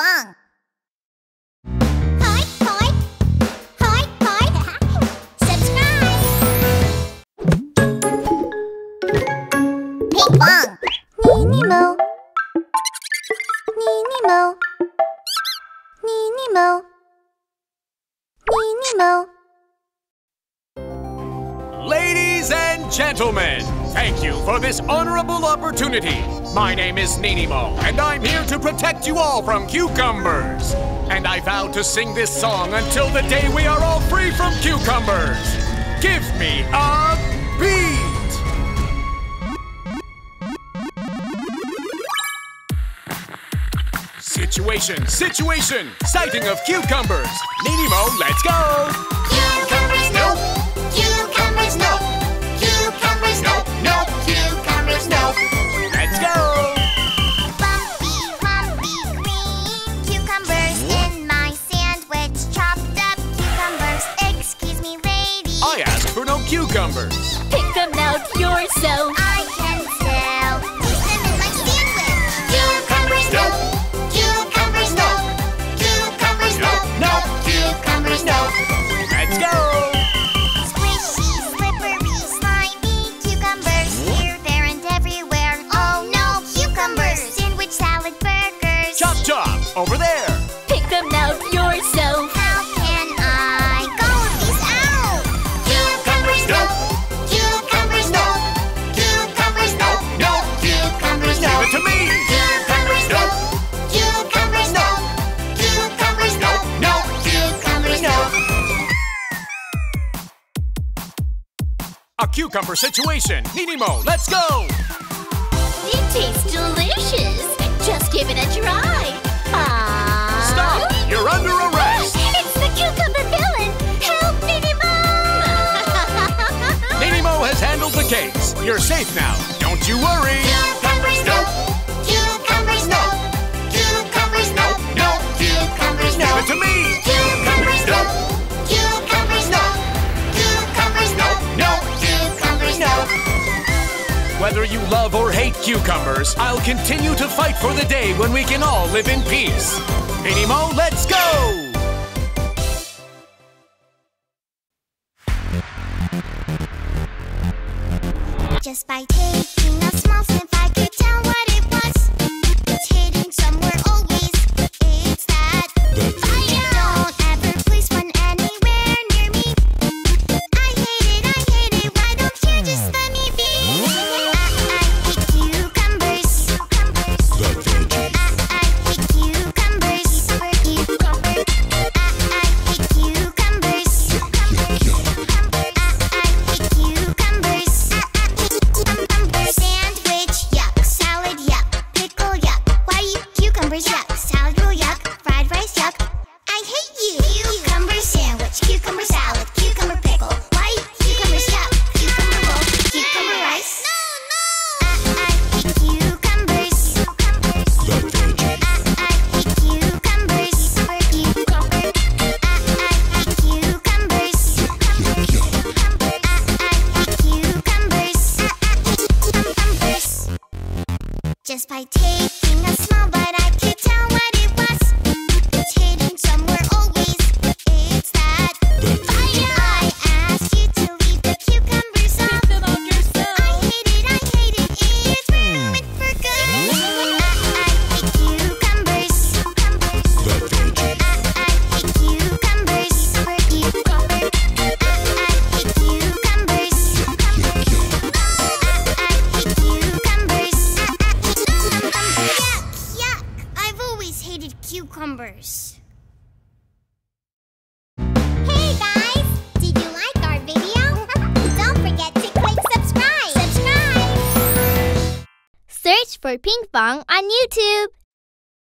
Bong. Subscribe. Ping Mo. Mo. Mo. Mo. Ladies and gentlemen, thank you for this honorable opportunity. My name is Ninimo, and I'm here to protect you all from cucumbers. And I vow to sing this song until the day we are all free from cucumbers. Give me a beat! Situation, situation! Sighting of cucumbers! Ninimo, let's go! Cucumbers. Pick them out yourself. I can tell. Put them in my sandwich. Cucumbers, no. Cucumbers, no. Cucumbers, no. No. Cucumbers, no. Let's go! Squishy, slippery, slimy cucumbers here, there, and everywhere. Oh no, cucumbers! Sandwich, salad, burgers. Chop chop! Over there! A cucumber situation! Ninimo, let's go! It tastes delicious. Just give it a try. Ah. Stop! You're under arrest! It's the cucumber villain. Help Ninimo! Ninimo has handled the case. You're safe now. Don't you worry! Whether you love or hate cucumbers, I'll continue to fight for the day when we can all live in peace. Ninimo, let's go! Just by taking a small cucumbers, yuck. Salad roll, yuck. Fried rice, yuck. I hate you. Cucumber sandwich, cucumber salad, cucumber pickle. Why you cucumbers, yuck. Cucumber roll, cucumber rice. No, no. I, I hate cucumbers. I, I hate cucumbers. Cucumber. I, hate cucumbers. I hate cucumbers. Cucumbers. Just by taking a cucumbers. Hey guys! Did you like our video? Don't forget to click subscribe. Subscribe! Search for Ping Pong on YouTube.